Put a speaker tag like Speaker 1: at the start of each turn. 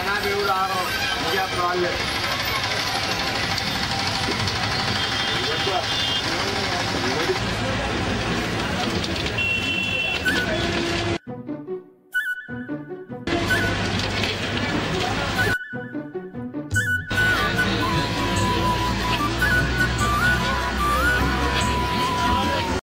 Speaker 1: जनाब मुझे आप